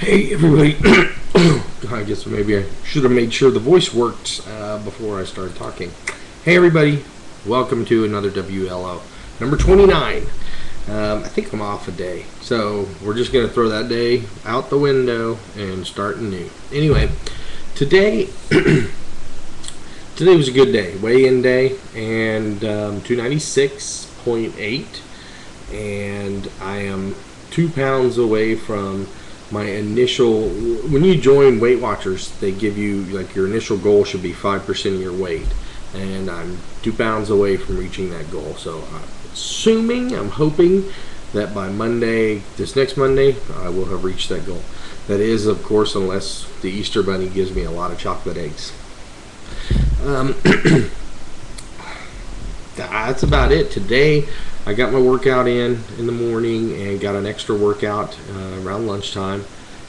Hey everybody! I guess maybe I should have made sure the voice worked uh, before I started talking. Hey everybody! Welcome to another WLO number 29. Um, I think I'm off a day, so we're just gonna throw that day out the window and start new. Anyway, today today was a good day, weigh-in day, and um, 296.8, and I am two pounds away from my initial when you join weight watchers they give you like your initial goal should be 5% of your weight. And i'm two pounds away from reaching that goal. So i'm assuming i'm hoping that by monday this next monday i will have reached that goal. That is of course unless the easter bunny gives me a lot of chocolate eggs. Um, that's about it today I got my workout in in the morning and got an extra workout uh, around lunchtime.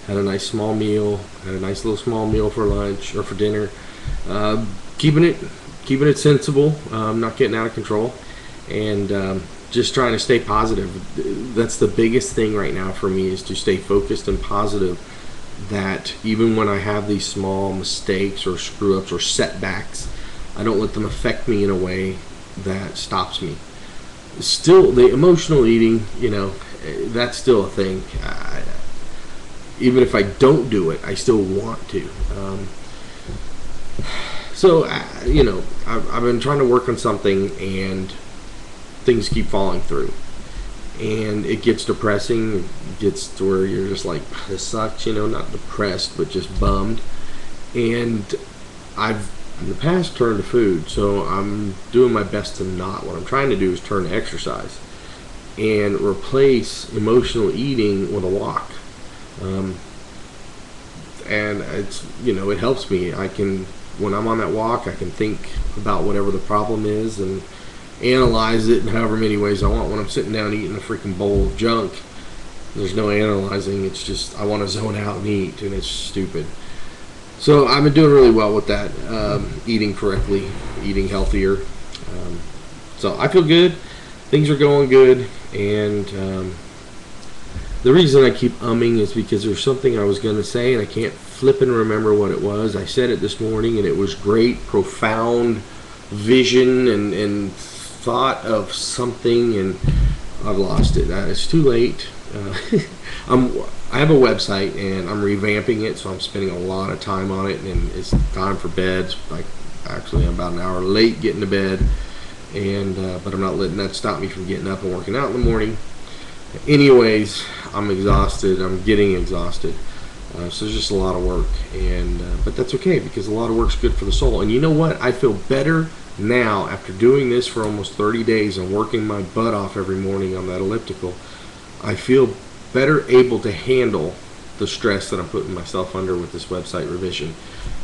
Had a nice small meal. Had a nice little small meal for lunch or for dinner. Uh, keeping it keeping it sensible. Um, not getting out of control, and um, just trying to stay positive. That's the biggest thing right now for me is to stay focused and positive. That even when I have these small mistakes or screw ups or setbacks, I don't let them affect me in a way that stops me still the emotional eating, you know, that's still a thing. I, even if I don't do it, I still want to. Um, so, uh, you know, I've, I've been trying to work on something and things keep falling through. And it gets depressing. It gets to where you're just like, this sucks, you know, not depressed, but just bummed. And I've in the past turned to food, so I'm doing my best to not. What I'm trying to do is turn to exercise and replace emotional eating with a walk. Um, and it's you know it helps me. I can when I'm on that walk, I can think about whatever the problem is and analyze it in however many ways I want. When I'm sitting down eating a freaking bowl of junk, there's no analyzing. It's just I want to zone out and eat, and it's stupid. So I've been doing really well with that, um, eating correctly, eating healthier. Um, so I feel good. Things are going good, and um, the reason I keep umming is because there's something I was going to say, and I can't flip and remember what it was. I said it this morning, and it was great, profound vision and, and thought of something, and I've lost it. It's too late. Uh, I'm I have a website and I'm revamping it, so I'm spending a lot of time on it, and it's time for bed. Like actually, I'm about an hour late getting to bed, and uh, but I'm not letting that stop me from getting up and working out in the morning. Anyways, I'm exhausted. I'm getting exhausted. Uh, so it's just a lot of work, and uh, but that's okay because a lot of work's good for the soul. And you know what? I feel better now after doing this for almost 30 days and working my butt off every morning on that elliptical. I feel better able to handle the stress that I'm putting myself under with this website revision,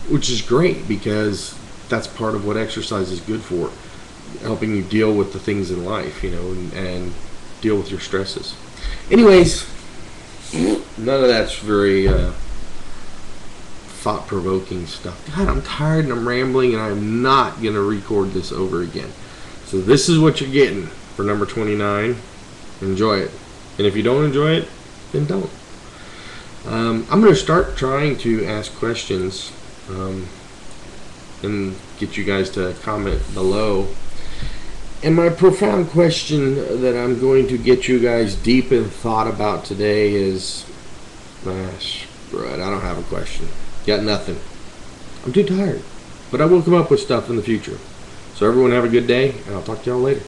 which is great because that's part of what exercise is good for, helping you deal with the things in life, you know, and, and deal with your stresses. Anyways, none of that's very uh, thought provoking stuff. God, I'm tired and I'm rambling, and I'm not going to record this over again. So, this is what you're getting for number 29. Enjoy it. And if you don't enjoy it, then don't. Um, I'm going to start trying to ask questions um, and get you guys to comment below. And my profound question that I'm going to get you guys deep in thought about today is, gosh, I don't have a question. Got nothing. I'm too tired. But I will come up with stuff in the future. So everyone have a good day, and I'll talk to y'all later.